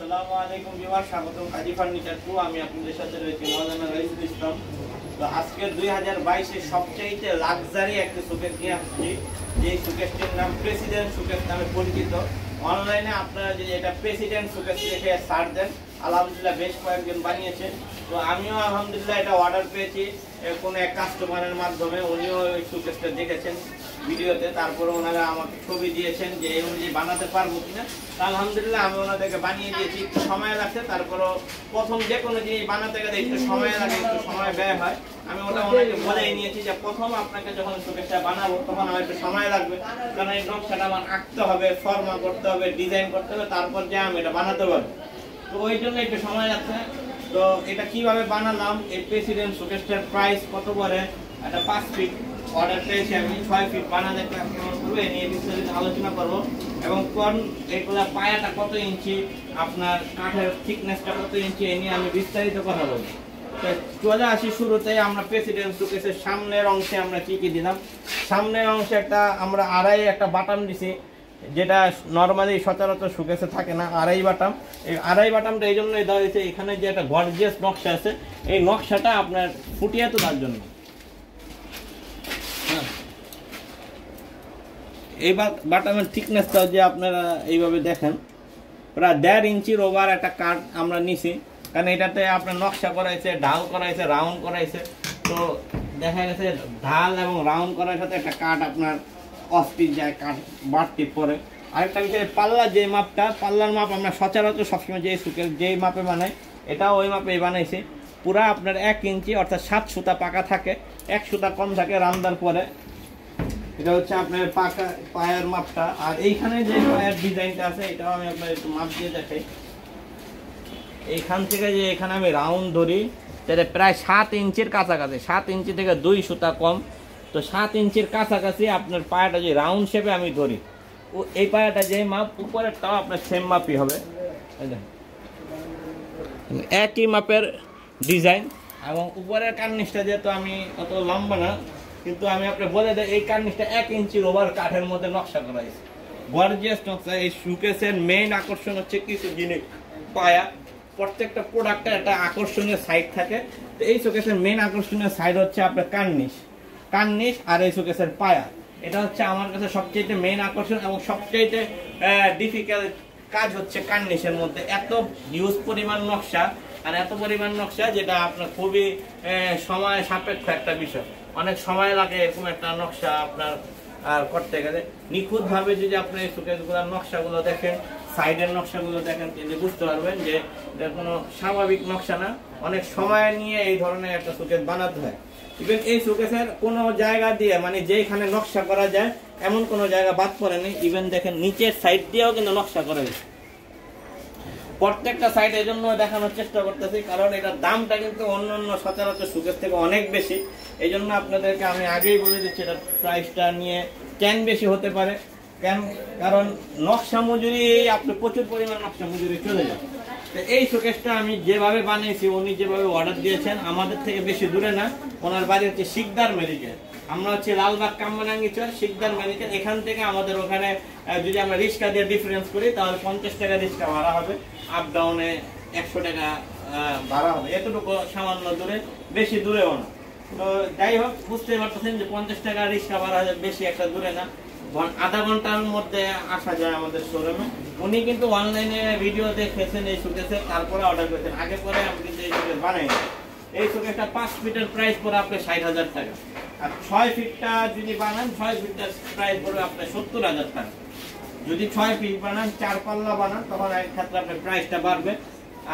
আসসালামু আলাইকুম বিমার স্বাগতম কাজী ফার্নিচার টু। আমি আপনাদের সাথে রয়েছি মৌলানা রাইসুল ইসলাম। তো আজকে দুই হাজার বাইশের সবচাইতে লাক্সারি একটা সুকেস নিয়ে আসছি। যেই সুকেসটির নাম প্রেসিডেন্ট সুকেস নামে পরিচিত। অনলাইনে আপনারা যদি এটা প্রেসিডেন্ট সুকেস লিখে সার্চ দেন আলহামদুলিল্লাহ বেশ কয়েকজন বানিয়েছে। তো আমিও আলহামদুলিল্লাহ এটা অর্ডার পেয়েছি। কোনো এক কাস্টমারের মাধ্যমে উনিও ওই সুকেসটা দেখেছেন ভিডিওতে। তারপরে ওনারা আমাকে ছবি দিয়েছেন যে এই অনুযায়ী বানাতে পারব কিনা। তা আলহামদুলিল্লাহ আমি ওনাদেরকে বানিয়ে দিয়েছি, একটু সময় লাগছে। তারপরও প্রথম যে কোনো জিনিস বানাতে গেলে একটু সময় লাগে, একটু সময় ব্যয় হয়। আমি ওটা ওনাকে বলেই নিয়েছি যে প্রথম আপনাকে যখন সুকেশটা বানাবো, তখন আমার একটু সময় লাগবে। কারণ এই নকশাটা আমার আঁকতে হবে ফর্মা করতে হবে ডিজাইন করতে হবে, তারপর যে আমি এটা বানাতে পারব। তো ওই জন্য একটু সময় লাগছে তো এটা কীভাবে বানালাম, এই প্রেসিডেন্ট সুকেশটার প্রাইস কত করে, একটা পাঁচ ফিট অর্ডার পেয়েছি আমি, ছয় ফিট বানাতে কেমন এ নিয়ে বিস্তারিত আলোচনা করব। এবং কোন এগুলা পায়াটা কত ইঞ্চি, আপনার কাঠের থিকনেসটা কত ইঞ্চি, এ নিয়ে আমি বিস্তারিত কথা বলব। চলে আসি শুরুতে আমরা প্রেসিডেন্ট সুকেসের সামনের অংশে আমরা কি কি দিলাম? সামনের অংশে একটা আমরা আড়াই একটা বাটাম দিছি। যেটা নর্মালি সচরাচর সুকেসে থাকে না, আড়াই বাটাম। এই আড়াই বাটামটা এই জন্যই দেওয়া হয়েছে, এখানে যে একটা গর্জিয়াস নকশা আছে, এই নকশাটা আপনার ফুটিয়ে তোলার জন্য। হ্যাঁ। এই বাটামের থিকনেসটাও যে আপনারা এইভাবে দেখেন, প্রায় দেড় ইঞ্চির ওভার একটা কাঠ আমরা নিছি, কারণ এটাতে আপনার নকশা করাইছে, ঢাল করাইছে রাউন্ড করাইছে। তো দেখা গেছে ঢাল এবং রাউন্ড করার সাথে একটা কাঠ আপনার অস্থির যায় বাড়তি পরে। আরেকটা বিষয় পাল্লা যে মাপটা, পাল্লার মাপ আমরা সচরাচর সবসময় যে সুকের যেই মাপে বানাই, এটাও ওই মাপে বানাইছি। পুরা আপনার এক ইঞ্চি, অর্থাৎ সাত সুতা পাকা থাকে, এক সুতা কম থাকে রান্দার পরে। এটা হচ্ছে আপনার পাকা পায়ের মাপটা। আর এইখানে যে পায়ের ডিজাইনটা আছে, এটাও আমি আপনার একটু মাপ দিয়ে দেখাই। এইখান থেকে যে এখানে আমি রাউন্ড ধরি, তাহলে প্রায় সাত ইঞ্চির কাছাকাছি, সাত ইঞ্চি থেকে দুই সুতা কম। তো সাত ইঞ্চির কাছাকাছি আপনার পায়াটা যে রাউন্ড শেপে আমি ধরি। ও এই পায়াটা যে মাপ উপরেরটাও আপনার সেম মাপই হবে। একই মাপের ডিজাইন এবং উপরের কার্নিশটা যেহেতু আমি অত লম্বা না, কিন্তু আমি আপনাকে বলে দেয় এই কার্নিশটা এক ইঞ্চির ওভার কাঠের মধ্যে নকশা করা হয়েছে। গর্জিয়াস নকশা, এই সুকেসের মেইন আকর্ষণ হচ্ছে কিছু জিনিস, পায়া। প্রত্যেকটা প্রোডাক্টের একটা আকর্ষণীয় সাইড থাকে। তো এই শোকেসের মেইন আকর্ষণীয় সাইড হচ্ছে আপনার কার্নিশ। কার্নিশ আর এই শোকেসের পায়া। এটা হচ্ছে আমার কাছে সবচেয়ে মেইন আকর্ষণ এবং সবচেয়ে ডিফিকাল্ট কাজ হচ্ছে কার্নিশের মধ্যে। এত হিউজ পরিমাণ নকশা আর এত পরিমাণ নকশা যেটা আপনার খুবই সময় সাপেক্ষ একটা বিষয়। অনেক সময় লাগে এরকম একটা নকশা আপনার আর করতে গেলে। নিখুঁতভাবে যদি আপনি এই সুকেসগুলোর নকশাগুলো দেখেন সাইডের নকশাগুলো দেখেন, তিনি বুঝতে পারবেন যে এটা কোনো স্বাভাবিক নকশা না। অনেক সময় নিয়ে এই ধরনের একটা সুকেস বানাতে হয়। ইভেন এই শোকেসের কোনো জায়গা দিয়ে মানে যেখানে নকশা করা যায়, এমন কোনো জায়গা বাদ পড়েনি। ইভেন দেখেন নিচের সাইড দিয়েও কিন্তু নকশা করা হয়েছে। প্রত্যেকটা সাইড এই জন্য দেখানোর চেষ্টা করতেছি, কারণ এটার দামটা কিন্তু অন্য অন্য সচরাচর সুকের থেকে অনেক বেশি। এই জন্য আপনাদেরকে আমি আগেই বলে দিচ্ছি, এটার প্রাইসটা নিয়ে কেন বেশি হতে পারে? কেন? কারণ নকশা মজুরি, আপনি প্রচুর পরিমাণ নকশা মজুরি চলে যায় এই শোকেসটা আমি যেভাবে বানিয়েছি, উনি যেভাবে অর্ডার দিয়েছেন, আমাদের থেকে বেশি দূরে না। ওনার বাড়ি হচ্ছে শিকদার মেডিকেল। আমরা হচ্ছে লালবাগ কামরাঙ্গি চর শিকদার মেডিকেল। এখান থেকে আমাদের ওখানে যদি আমরা রিক্সা দিয়ে ডিফারেন্স করি, তাহলে পঞ্চাশ টাকা রিক্সা ভাড়া হবে। আপ ডাউনে একশো টাকা ভাড়া হবে। এতটুকু সামান্য দূরে, বেশি দূরেও না। তো যাই হোক বুঝতে পারতেছেন যে পঞ্চাশ টাকা রিক্সা ভাড়া বেশি একটা দূরে না। আধা ঘণ্টার মধ্যে আসা যায় আমাদের শোরুমে উনি কিন্তু অনলাইনে ভিডিও দেখেছেন, এই সুকেসে তারপরে অর্ডার করেছেন। আগে পরে আমি কিন্তু এই সুকেস বানাই এই সুকেসটা পাঁচ ফিটের প্রাইস পড়ে আপনার ষাট হাজার টাকা। আর ছয় ফিটটা যদি বানান, ছয় ফিটটার প্রাইস পড়বে আপনার সত্তর হাজার টাকা। যদি ছয় ফিট বানান, চার পাল্লা বানান, তখন এক ক্ষেত্রে আপনার প্রাইসটা বাড়বে।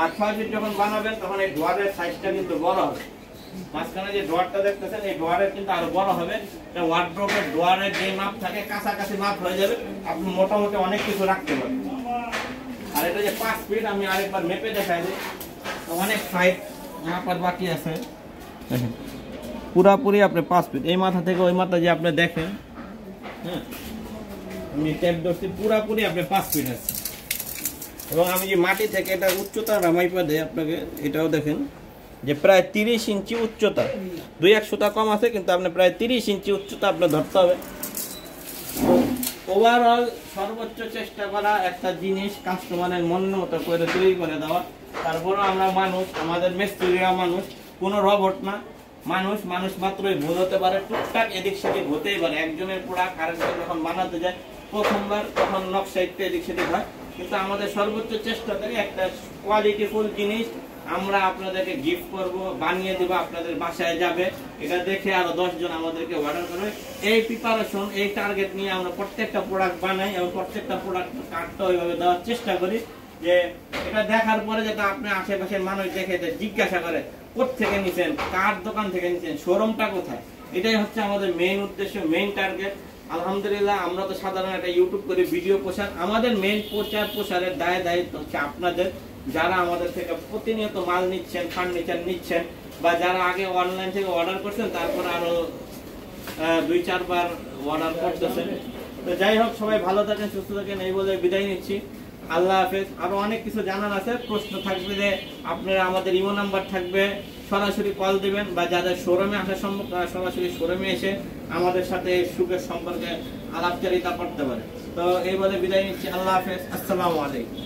আর ছয় ফিট যখন বানাবেন, তখন এই ডোয়ারের সাইজটা কিন্তু বড় হবে। মাঝখানে যে ডোয়ারটা দেখতেছেন এই ডোয়ারের কিন্তু আরও বড় হবে। ওয়ার্ড্রোপের ডোয়ারের যে মাপ থাকে কাছাকাছি মাপ হয়ে যাবে। আপনি মোটামুটি অনেক কিছু রাখতে পারবেন। আর এটা যে পাঁচ ফিট আমি আরেকবার মেপে দেখাই দিই। অনেক সাইড মাপার বাকি আছে। দেখেন পুরাপুরি আপনি পাঁচ ফিট এই মাথা থেকে ওই মাথা যে আপনি দেখেন হ্যাঁ আমি ট্যাপ ধরছি পুরাপুরি আপনি পাঁচ ফিট আছে। এবং আমি যে মাটি থেকে এটা উচ্চতা রামাইপা দেয় আপনাকে এটাও দেখেন। যে প্রায় তিরিশ ইঞ্চি উচ্চতা। দুই এক সুতা কম আছে, কিন্তু আপনি প্রায় তিরিশ ইঞ্চি উচ্চতা আপনার ধরতে হবে। ওভারঅল সর্বোচ্চ চেষ্টা করা একটা জিনিস কাস্টমারের মন মতো করে তৈরি করে দেওয়া। তারপরে আমরা মানুষ, আমাদের মিস্ত্রিরা মানুষ, কোনো রবট না। মানুষ মানুষ মাত্রই ভুল হতে পারে, টুকটাক এদিক সেদিক হতেই পারে। একজনের পোড়া, আরেকজন যখন বানাতে যায়, প্রথমবার তখন নকশা একটু এদিক সেদিক হয়। কিন্তু আমাদের সর্বোচ্চ চেষ্টা থেকে একটা কোয়ালিটিফুল জিনিস আমরা আপনাদেরকে গিফট করব, বানিয়ে দেবো, আপনাদের বাসায় যাবে। এটা দেখে আরও জন আমাদেরকে অর্ডার করবে। এই প্রিপারেশন এই টার্গেট নিয়ে আমরা প্রত্যেকটা প্রোডাক্ট বানাই এবং প্রত্যেকটা প্রোডাক্ট কার্ডটা ওইভাবে দেওয়ার চেষ্টা করি যে এটা দেখার পরে যাতে আপনি আশেপাশের মানুষ দেখে জিজ্ঞাসা করে থেকে নিছেন, কার দোকান থেকে নিছেন শোরুমটা কোথায়? এটাই হচ্ছে আমাদের মেইন উদ্দেশ্য মেইন টার্গেট আলহামদুলিল্লাহ, আমরা তো সাধারণ একটা ইউটিউব করে ভিডিও প্রচার। আমাদের মেইন প্রচার প্রসারের দায় দায়িত্ব হচ্ছে আপনাদের। যারা আমাদের থেকে প্রতিনিয়ত মাল নিচ্ছেন ফার্নিচার নিচ্ছেন বা যারা আগে অনলাইন থেকে অর্ডার করছেন, তারপর আরও দুই, চারবার অর্ডার করতেছেন। তো যাই হোক, সবাই ভালো থাকেন, সুস্থ থাকেন, এই বলে বিদায় নিচ্ছি। আল্লাহ হাফেজ। আরও অনেক কিছু জানার আছে। প্রশ্ন থাকবে যে আপনারা আমাদের ইমো নাম্বার থাকবে। সরাসরি কল দিবেন বা যাদের শোরুমে আসা সম্ভব তারা সরাসরি শোরুমে এসে আমাদের সাথে সুখের সম্পর্কে আলাপচারিতা করতে পারে। তো এই বলে বিদায় নিচ্ছি। আল্লাহ হাফেজ। আসসালামু আলাইকুম।